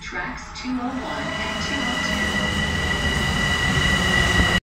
Tracks 201 and 202.